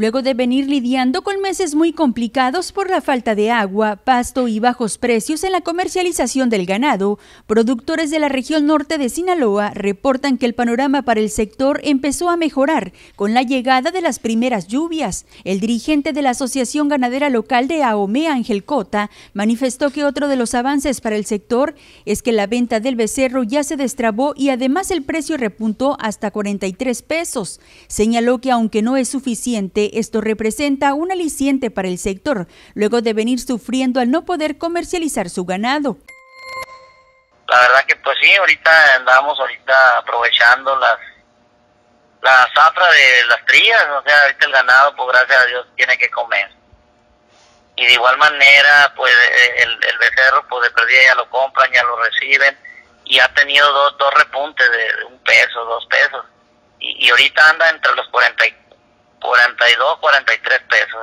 Luego de venir lidiando con meses muy complicados por la falta de agua, pasto y bajos precios en la comercialización del ganado, productores de la región norte de Sinaloa reportan que el panorama para el sector empezó a mejorar con la llegada de las primeras lluvias. El dirigente de la Asociación Ganadera Local de AOME, Ángel Cota, manifestó que otro de los avances para el sector es que la venta del becerro ya se destrabó y además el precio repuntó hasta 43 pesos. Señaló que aunque no es suficiente, esto representa un aliciente para el sector, luego de venir sufriendo al no poder comercializar su ganado. La verdad que pues sí, ahorita andamos ahorita aprovechando las la zafra de las trías, o sea, ahorita el ganado, pues gracias a Dios, tiene que comer. Y de igual manera, pues el, el becerro, pues de perdida ya lo compran, ya lo reciben, y ha tenido dos, dos repuntes de, un peso, dos pesos. Y, y ahorita anda entre los 44 42, 43 pesos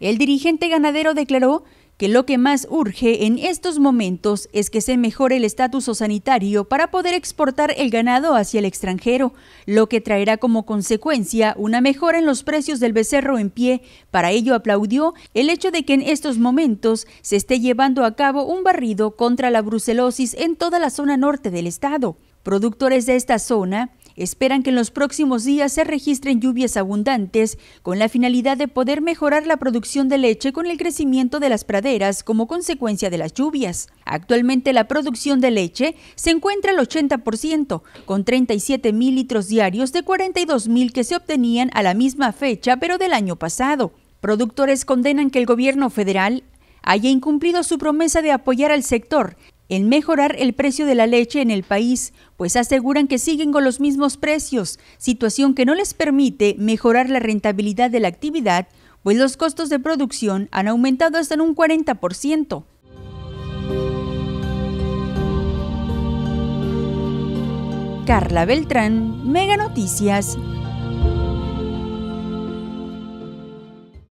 El dirigente ganadero declaró que lo que más urge en estos momentos es que se mejore el estatus sanitario para poder exportar el ganado hacia el extranjero, lo que traerá como consecuencia una mejora en los precios del becerro en pie. Para ello aplaudió el hecho de que en estos momentos se esté llevando a cabo un barrido contra la brucelosis en toda la zona norte del estado. Productores de esta zona esperan que en los próximos días se registren lluvias abundantes con la finalidad de poder mejorar la producción de leche con el crecimiento de las praderas como consecuencia de las lluvias. Actualmente la producción de leche se encuentra al 80%, con 37 mil litros diarios de 42 mil que se obtenían a la misma fecha pero del año pasado. Productores condenan que el gobierno federal haya incumplido su promesa de apoyar al sector en mejorar el precio de la leche en el país, pues aseguran que siguen con los mismos precios, situación que no les permite mejorar la rentabilidad de la actividad, pues los costos de producción han aumentado hasta en un 40%. Carla Beltrán, Mega Noticias,